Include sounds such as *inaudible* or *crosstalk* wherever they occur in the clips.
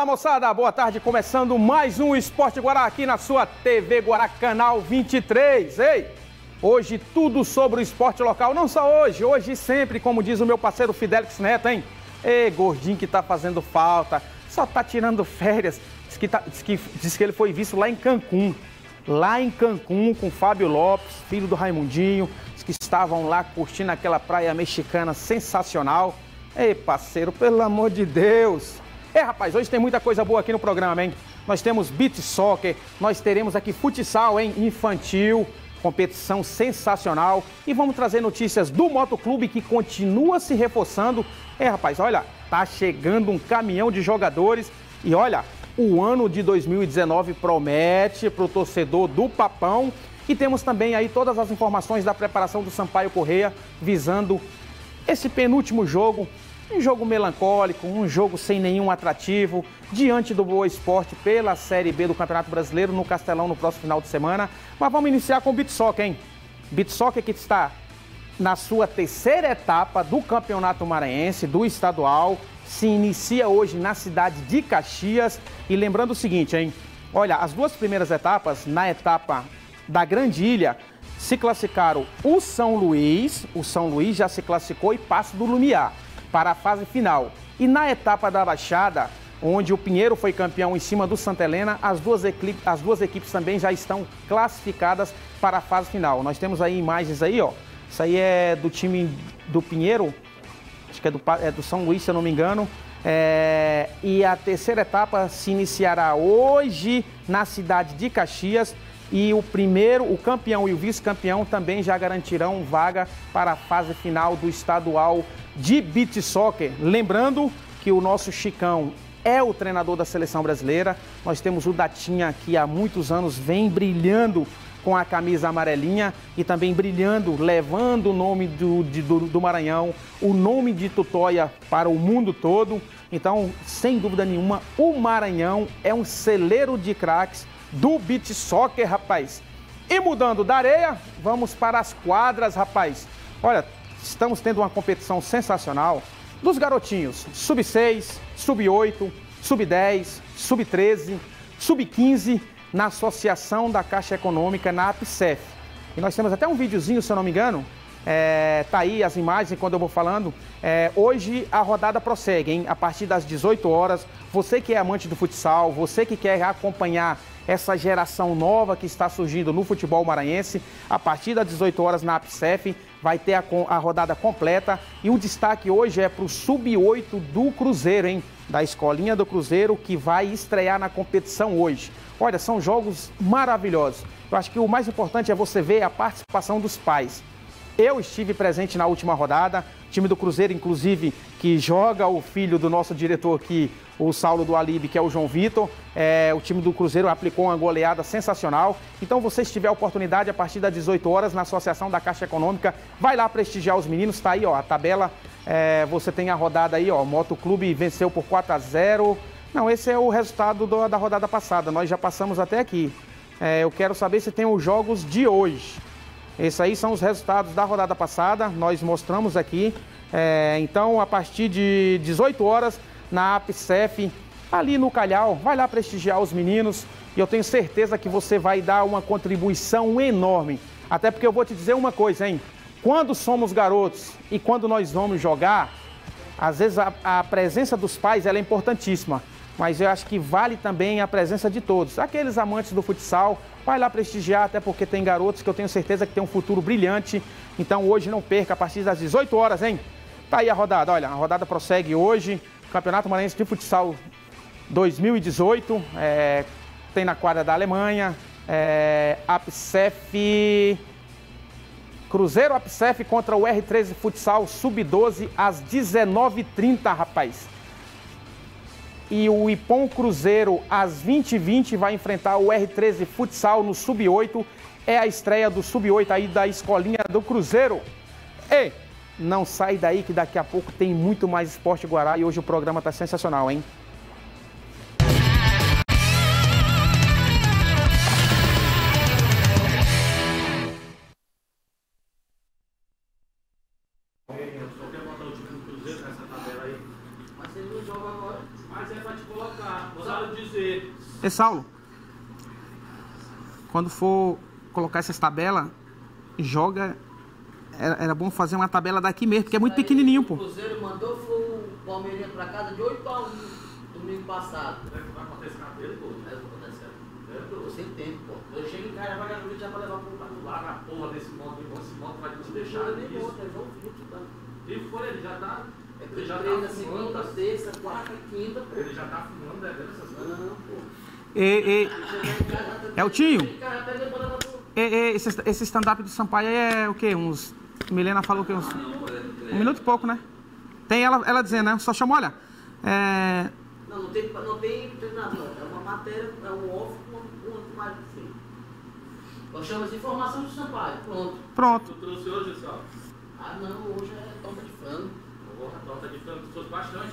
Fala moçada, boa tarde, começando mais um Esporte Guará aqui na sua TV Guará Canal 23. Ei, hoje tudo sobre o esporte local, não só hoje, hoje sempre, como diz o meu parceiro Fidelix Neto, hein? Ei, gordinho que tá fazendo falta, só tá tirando férias. Diz que, tá, diz que, diz que ele foi visto lá em Cancún, lá em Cancún com Fábio Lopes, filho do Raimundinho, que estavam lá curtindo aquela praia mexicana sensacional. Ei, parceiro, pelo amor de Deus, é, rapaz, hoje tem muita coisa boa aqui no programa, hein? Nós temos beat soccer, nós teremos aqui futsal, hein? Infantil, competição sensacional. E vamos trazer notícias do Motoclube que continua se reforçando. É, rapaz, olha, tá chegando um caminhão de jogadores. E olha, o ano de 2019 promete para o torcedor do Papão. E temos também aí todas as informações da preparação do Sampaio Correia visando esse penúltimo jogo um jogo melancólico, um jogo sem nenhum atrativo, diante do Boa Esporte pela Série B do Campeonato Brasileiro no Castelão no próximo final de semana. Mas vamos iniciar com o Bitsock, hein? Bitsock que está na sua terceira etapa do Campeonato Maranhense, do estadual, se inicia hoje na cidade de Caxias. E lembrando o seguinte, hein? Olha, as duas primeiras etapas, na etapa da Grande Ilha, se classificaram o São Luís, o São Luís já se classificou e Passo do Lumiar para a fase final. E na etapa da Baixada, onde o Pinheiro foi campeão em cima do Santa Helena, as duas, equipes, as duas equipes também já estão classificadas para a fase final. Nós temos aí imagens aí, ó. Isso aí é do time do Pinheiro, acho que é do, é do São Luís, se eu não me engano. É, e a terceira etapa se iniciará hoje na cidade de Caxias. E o primeiro, o campeão e o vice-campeão também já garantirão vaga para a fase final do estadual de beach soccer. Lembrando que o nosso Chicão é o treinador da seleção brasileira. Nós temos o Datinha que há muitos anos vem brilhando com a camisa amarelinha e também brilhando, levando o nome do, de, do, do, Maranhão, o nome de Tutóia para o mundo todo. Então, sem dúvida nenhuma, o Maranhão é um celeiro de craques do beach soccer, rapaz. E mudando da areia, vamos para as quadras, rapaz. Olha, estamos tendo uma competição sensacional dos garotinhos sub-6, sub-8, sub-10, sub-13, sub-15 na Associação da Caixa Econômica, na APSEF. E nós temos até um videozinho, se eu não me engano, é, tá aí as imagens quando eu vou falando. É, hoje a rodada prossegue, hein? A partir das 18 horas. Você que é amante do futsal, você que quer acompanhar essa geração nova que está surgindo no futebol maranhense, a partir das 18 horas na APSEF, vai ter a, a rodada completa. E o destaque hoje é para o Sub-8 do Cruzeiro, hein? Da Escolinha do Cruzeiro, que vai estrear na competição hoje. Olha, são jogos maravilhosos. Eu acho que o mais importante é você ver a participação dos pais. Eu estive presente na última rodada, time do Cruzeiro, inclusive, que joga o filho do nosso diretor aqui, o Saulo do Alibe, que é o João Vitor. É, o time do Cruzeiro aplicou uma goleada sensacional. Então, você se tiver a oportunidade, a partir das 18 horas, na Associação da Caixa Econômica, vai lá prestigiar os meninos. Está aí, ó, a tabela. É, você tem a rodada aí, ó. Moto Clube venceu por 4 a 0 Não, esse é o resultado do, da rodada passada. Nós já passamos até aqui. É, eu quero saber se tem os jogos de hoje. Esses aí são os resultados da rodada passada, nós mostramos aqui. É, então, a partir de 18 horas, na APSEF, ali no Calhau, vai lá prestigiar os meninos e eu tenho certeza que você vai dar uma contribuição enorme. Até porque eu vou te dizer uma coisa, hein? Quando somos garotos e quando nós vamos jogar, às vezes a, a presença dos pais é importantíssima mas eu acho que vale também a presença de todos. Aqueles amantes do futsal, vai lá prestigiar, até porque tem garotos que eu tenho certeza que tem um futuro brilhante. Então hoje não perca, a partir das 18 horas, hein? Tá aí a rodada, olha, a rodada prossegue hoje. Campeonato Maranhense de Futsal 2018, é, tem na quadra da Alemanha, é, APSEF, Cruzeiro APSEF contra o R13 Futsal Sub-12 às 19h30, rapaz e o Ipom Cruzeiro às 20h20 vai enfrentar o R13 Futsal no Sub-8. É a estreia do Sub-8 aí da escolinha do Cruzeiro. Ei, não sai daí que daqui a pouco tem muito mais esporte Guará e hoje o programa tá sensacional, hein? Mas ele não joga agora. Mas é pra te colocar, mandaram dizer. E Saulo, quando for colocar essas tabelas, joga. Era, era bom fazer uma tabela daqui mesmo, porque é muito pequenininho, pô. O Cruzeiro mandou o Palmeirinha pra casa de 8 a 1 domingo passado. Vai acontecer cabelo, pô. É o que aconteceu. Eu sem tempo, pô. Eu chego em casa, vai garoto já pra levar pro lado lá na porra desse moto, esse moto vai nos deixar Deixa nem nisso. outra, João Vitor, tá? E foi, ele já tá. É Ele já treina tá fumando, segunda, tá, terça, quarta quinta, pô. ele já tá fumando, é dessas coisas. Não, pô. E, e, em casa, É o tio? Pega e e- esse, esse stand-up do Sampaio aí é o quê? Uns. Milena falou que uns. Um minuto e pouco, né? Tem ela, ela dizendo, né? Só chama, olha. É, Não, não tem, não tem treinador. É uma matéria, é um off com uma, imagem de fim. Nós chamamos de informação de Sampaio. Pronto. pronto. Tu trouxe hoje, só. Ah, não, hoje é torta de frango. Porra, torta de frango, tu trouxe bastante.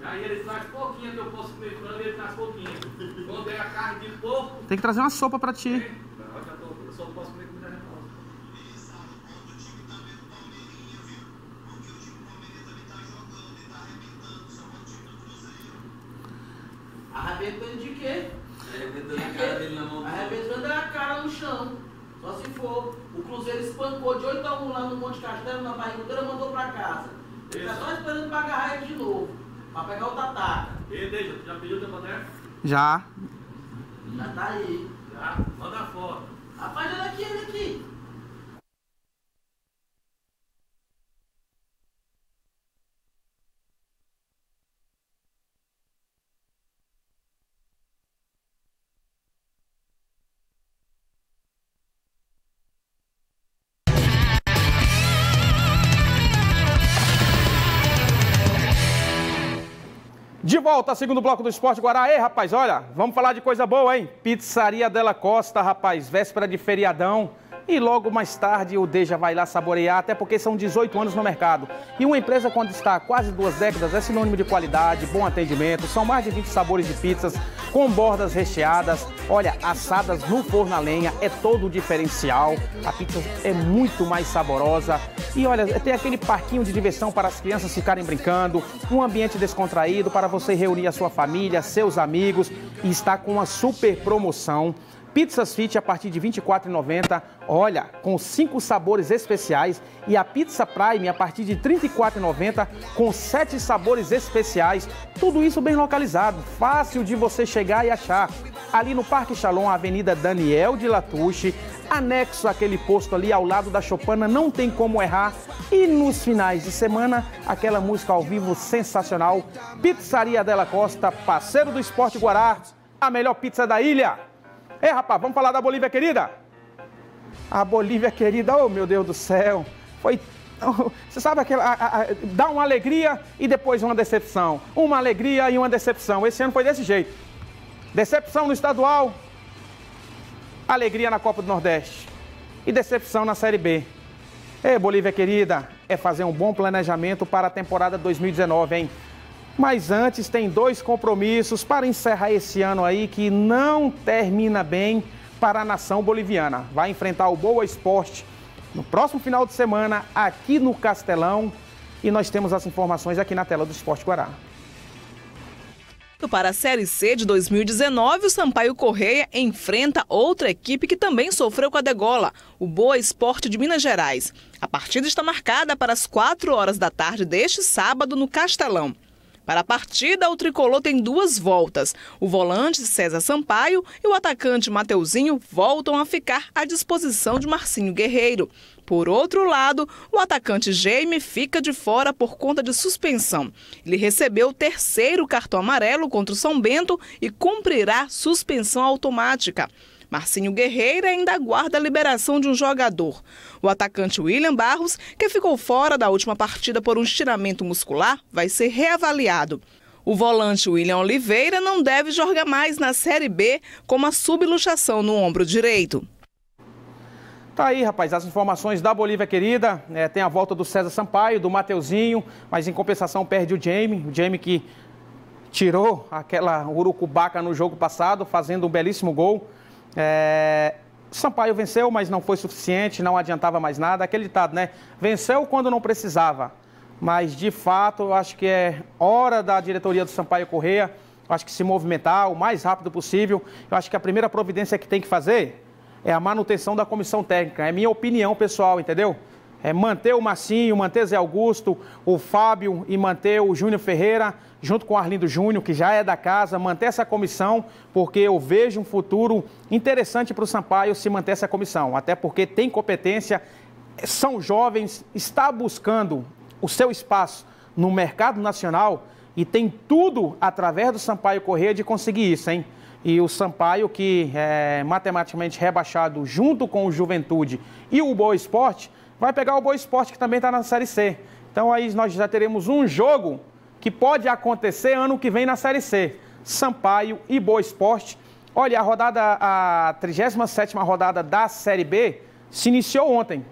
E aí ele traz pouquinho que eu posso comer frango e ele traz pouquinho. Quando é a carne de porco, Tem que trazer uma sopa pra ti. não, eu já tô, eu só posso comer comida reposa. Arrebentando de quê? Arrebentando a cara dele na mão. Arrebentando a cara no chão. Só se for. O Cruzeiro espancou de 8 a 1 lá no Monte Castelo, na Barrigudeira, mandou pra casa. Ele tá só esperando pra agarrar ele de novo. Pra pegar o Tataca. E deixa, tu já pediu teu boneco? Já. Já tá aí. Já, manda a foto. Rapaz, olha aqui, olha aqui. De volta, segundo bloco do Esporte Guará. Ei, rapaz, olha, vamos falar de coisa boa, hein? Pizzaria Della Costa, rapaz, véspera de feriadão. E logo mais tarde o Deja vai lá saborear, até porque são 18 anos no mercado. E uma empresa quando está há quase duas décadas é sinônimo de qualidade, bom atendimento. São mais de 20 sabores de pizzas com bordas recheadas, olha, assadas no forno a lenha, é todo o diferencial. A pizza é muito mais saborosa. E olha, tem aquele parquinho de diversão para as crianças ficarem brincando, um ambiente descontraído para você reunir a sua família, seus amigos e está com uma super promoção. Pizzas Fit a partir de R$ 24,90, olha, com cinco sabores especiais. E a Pizza Prime a partir de R$ 34,90, com sete sabores especiais. Tudo isso bem localizado, fácil de você chegar e achar. Ali no Parque Shalom, Avenida Daniel de Latouche, anexo àquele posto ali ao lado da Chopana, não tem como errar. E nos finais de semana, aquela música ao vivo sensacional. Pizzaria Della Costa, parceiro do Esporte Guará, a melhor pizza da ilha. Ei, rapaz, vamos falar da Bolívia querida? A Bolívia querida, oh meu Deus do céu, foi. *laughs* Você sabe aquela. A, a, dá uma alegria e depois uma decepção. Uma alegria e uma decepção. Esse ano foi desse jeito. Decepção no estadual, alegria na Copa do Nordeste e decepção na Série B. Ei, Bolívia querida, é fazer um bom planejamento para a temporada 2019, hein? Mas antes tem dois compromissos para encerrar esse ano aí que não termina bem para a nação boliviana. Vai enfrentar o Boa Esporte no próximo final de semana aqui no Castelão e nós temos as informações aqui na tela do Esporte Guará. Para a Série C de 2019, o Sampaio Correia enfrenta outra equipe que também sofreu com a degola, o Boa Esporte de Minas Gerais. A partida está marcada para as 4 horas da tarde deste sábado no Castelão. Para a partida, o tricolor tem duas voltas. O volante César Sampaio e o atacante Mateuzinho voltam a ficar à disposição de Marcinho Guerreiro. Por outro lado, o atacante Jaime fica de fora por conta de suspensão. Ele recebeu o terceiro cartão amarelo contra o São Bento e cumprirá suspensão automática. Marcinho Guerreiro ainda aguarda a liberação de um jogador. O atacante William Barros, que ficou fora da última partida por um estiramento muscular, vai ser reavaliado. O volante William Oliveira não deve jogar mais na Série B com uma subluxação no ombro direito. Tá aí, rapaz, as informações da Bolívia querida. É, tem a volta do César Sampaio, do Mateuzinho, mas em compensação perde o Jamie. O Jamie que tirou aquela urucubaca no jogo passado, fazendo um belíssimo gol. É... Sampaio venceu, mas não foi suficiente, não adiantava mais nada. Aquele ditado, né? Venceu quando não precisava, mas de fato eu acho que é hora da diretoria do Sampaio Correia, acho que se movimentar o mais rápido possível. Eu acho que a primeira providência que tem que fazer é a manutenção da comissão técnica. É minha opinião pessoal, entendeu? É manter o Massinho, manter Zé Augusto, o Fábio e manter o Júnior Ferreira, junto com o Arlindo Júnior, que já é da casa, manter essa comissão, porque eu vejo um futuro interessante para o Sampaio se manter essa comissão. Até porque tem competência, são jovens, está buscando o seu espaço no mercado nacional e tem tudo através do Sampaio Correia de conseguir isso, hein? E o Sampaio, que é matematicamente rebaixado junto com o Juventude e o Boa Esporte, vai pegar o Boa Esporte, que também está na Série C. Então aí nós já teremos um jogo que pode acontecer ano que vem na Série C. Sampaio e Boa Esporte. Olha, a rodada, a 37ª rodada da Série B se iniciou ontem.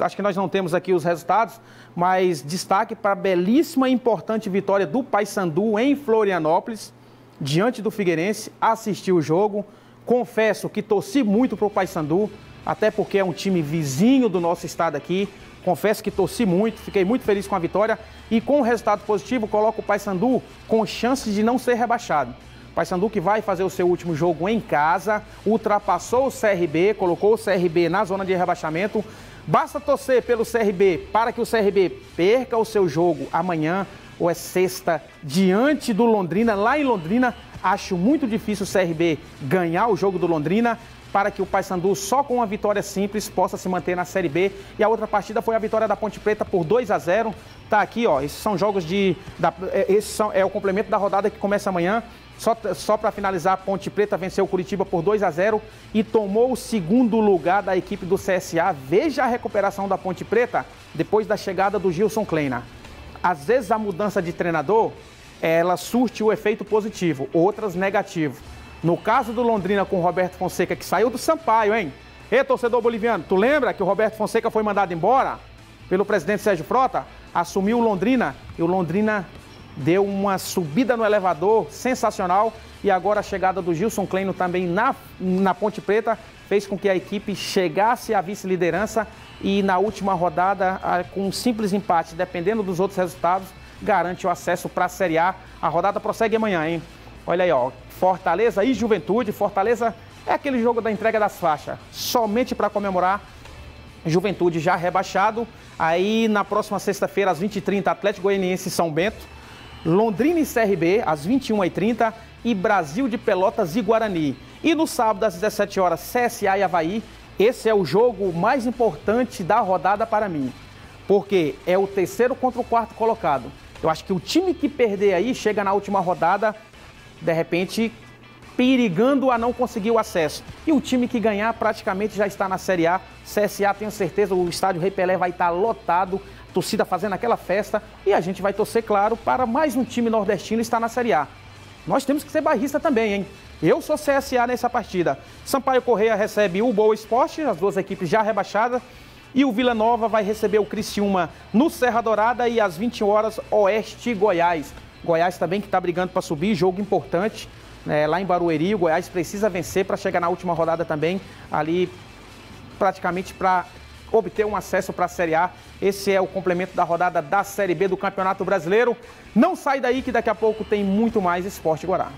Acho que nós não temos aqui os resultados, mas destaque para a belíssima e importante vitória do Paysandu em Florianópolis, diante do Figueirense. Assisti o jogo. Confesso que torci muito para o Paysandu, até porque é um time vizinho do nosso estado aqui. Confesso que torci muito, fiquei muito feliz com a vitória e com o resultado positivo, coloco o Paysandu com chances de não ser rebaixado. Paysandu que vai fazer o seu último jogo em casa, ultrapassou o CRB, colocou o CRB na zona de rebaixamento. Basta torcer pelo CRB para que o CRB perca o seu jogo amanhã ou é sexta diante do Londrina, lá em Londrina. Acho muito difícil o CRB ganhar o jogo do Londrina para que o Paysandu, só com uma vitória simples, possa se manter na Série B. E a outra partida foi a vitória da Ponte Preta por 2 a 0. Tá aqui, ó. Esses são jogos de. Da, é, esses são, é o complemento da rodada que começa amanhã. Só, só para finalizar, a Ponte Preta venceu o Curitiba por 2 a 0 e tomou o segundo lugar da equipe do CSA. Veja a recuperação da Ponte Preta depois da chegada do Gilson Kleina. Às vezes a mudança de treinador, ela surte o efeito positivo, outras negativo. No caso do Londrina com o Roberto Fonseca, que saiu do Sampaio, hein? Ei, torcedor boliviano, tu lembra que o Roberto Fonseca foi mandado embora pelo presidente Sérgio Frota? Assumiu o Londrina e o Londrina deu uma subida no elevador sensacional e agora a chegada do Gilson Kleino também na, na Ponte Preta fez com que a equipe chegasse à vice-liderança e na última rodada, com um simples empate, dependendo dos outros resultados, garante o acesso para a Série A. A rodada prossegue amanhã, hein? Olha aí, ó, Fortaleza e Juventude. Fortaleza é aquele jogo da entrega das faixas, somente para comemorar. Juventude já rebaixado. Aí na próxima sexta-feira, às 20h30, Atlético Goianiense e São Bento. Londrina e CRB, às 21h30. E Brasil de Pelotas e Guarani. E no sábado, às 17 horas, CSA e Havaí. Esse é o jogo mais importante da rodada para mim. Porque é o terceiro contra o quarto colocado. Eu acho que o time que perder aí chega na última rodada de repente perigando a não conseguir o acesso. E o time que ganhar praticamente já está na Série A. CSA, tenho certeza, o estádio Rei Pelé vai estar lotado, torcida fazendo aquela festa. E a gente vai torcer, claro, para mais um time nordestino estar na Série A. Nós temos que ser barrista também, hein? Eu sou CSA nessa partida. Sampaio Correia recebe o Boa Esporte, as duas equipes já rebaixadas. E o Vila Nova vai receber o Criciúma no Serra Dourada e às 20 horas Oeste Goiás. Goiás também que está brigando para subir, jogo importante. Né, lá em Barueri, o Goiás precisa vencer para chegar na última rodada também, ali praticamente para obter um acesso para a Série A. Esse é o complemento da rodada da Série B do Campeonato Brasileiro. Não sai daí que daqui a pouco tem muito mais Esporte Guará.